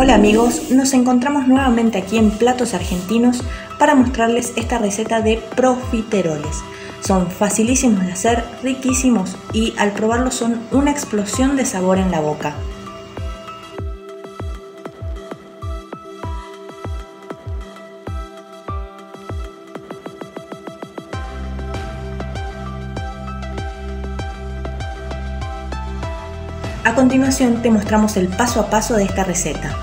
Hola amigos, nos encontramos nuevamente aquí en Platos Argentinos para mostrarles esta receta de profiteroles. Son facilísimos de hacer, riquísimos y al probarlos son una explosión de sabor en la boca. A continuación te mostramos el paso a paso de esta receta.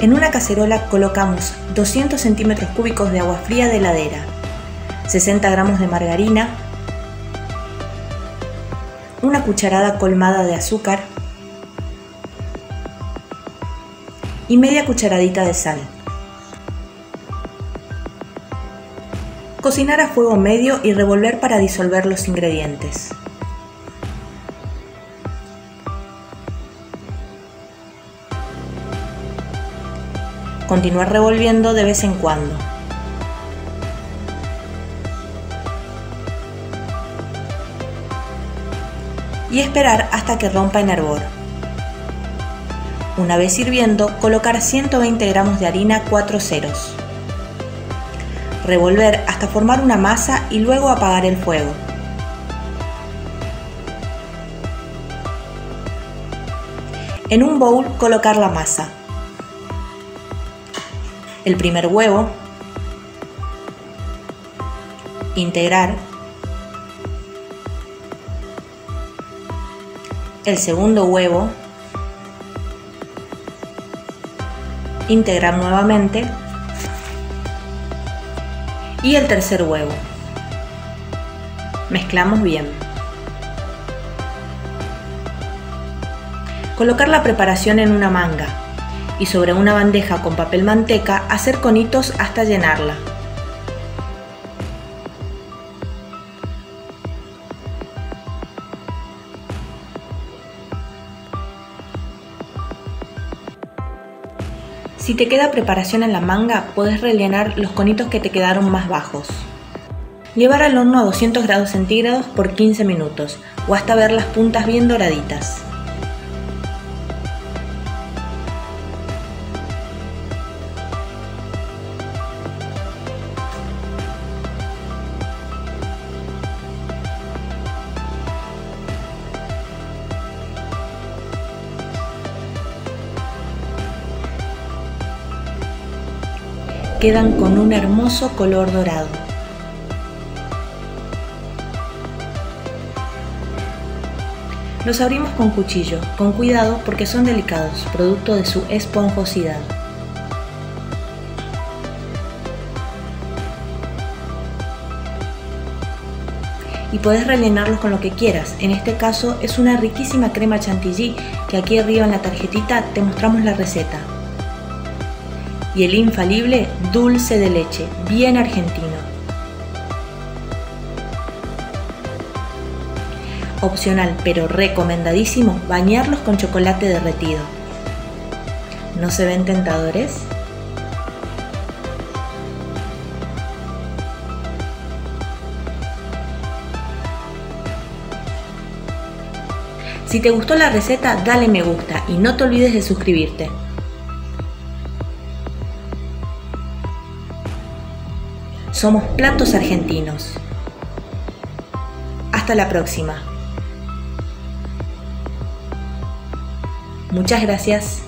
En una cacerola colocamos 200 centímetros cúbicos de agua fría de heladera, 60 gramos de margarina, una cucharada colmada de azúcar y media cucharadita de sal. Cocinar a fuego medio y revolver para disolver los ingredientes. Continuar revolviendo de vez en cuando. Y esperar hasta que rompa en hervor. Una vez hirviendo, colocar 120 gramos de harina 4 ceros. Revolver hasta formar una masa y luego apagar el fuego. En un bowl colocar la masa el primer huevo, integrar, el segundo huevo, integrar nuevamente y el tercer huevo. Mezclamos bien. Colocar la preparación en una manga y sobre una bandeja con papel manteca hacer conitos hasta llenarla. Si te queda preparación en la manga, puedes rellenar los conitos que te quedaron más bajos. Llevar al horno a 200 grados centígrados por 15 minutos o hasta ver las puntas bien doraditas. Quedan con un hermoso color dorado. Los abrimos con cuchillo, con cuidado porque son delicados, producto de su esponjosidad. y puedes rellenarlos con lo que quieras. En este caso es una riquísima crema chantilly que aquí arriba en la tarjetita te mostramos la receta y el infalible dulce de leche, bien argentino. Opcional, pero recomendadísimo, bañarlos con chocolate derretido. ¿No se ven tentadores? Si te gustó la receta, dale me gusta y no te olvides de suscribirte. Somos Platos Argentinos. Hasta la próxima. Muchas gracias.